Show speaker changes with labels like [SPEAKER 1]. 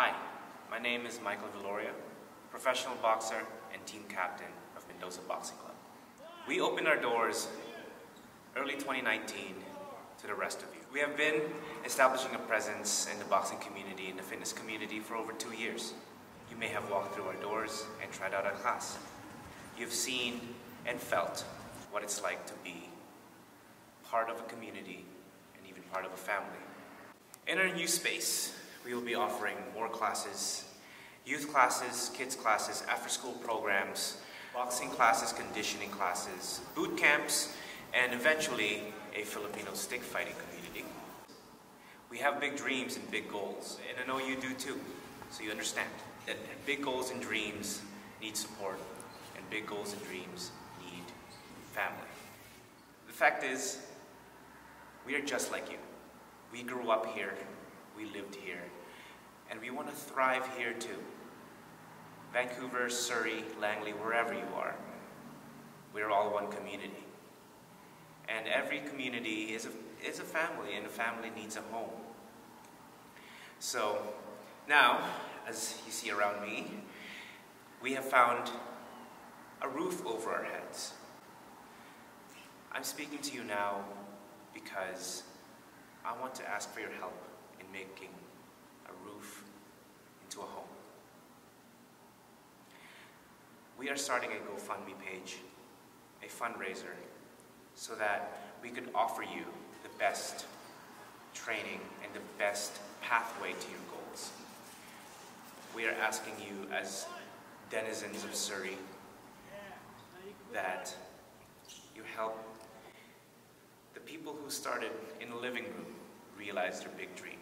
[SPEAKER 1] Hi, my name is Michael Deloria, professional boxer and team captain of Mendoza Boxing Club. We opened our doors early 2019 to the rest of you. We have been establishing a presence in the boxing community, in the fitness community for over two years. You may have walked through our doors and tried out our class. You've seen and felt what it's like to be part of a community and even part of a family. In our new space, we will be offering more classes, youth classes, kids classes, after-school programs, boxing classes, conditioning classes, boot camps, and eventually a Filipino stick fighting community. We have big dreams and big goals, and I know you do too, so you understand that big goals and dreams need support, and big goals and dreams need family. The fact is, we are just like you. We grew up here, we lived here, and we want to thrive here too. Vancouver, Surrey, Langley, wherever you are, we're all one community. And every community is a, is a family, and a family needs a home. So now, as you see around me, we have found a roof over our heads. I'm speaking to you now because I want to ask for your help in making a roof into a home. We are starting a GoFundMe page, a fundraiser, so that we could offer you the best training and the best pathway to your goals. We are asking you as denizens of Surrey that you help the people who started in the living room realize their big dream.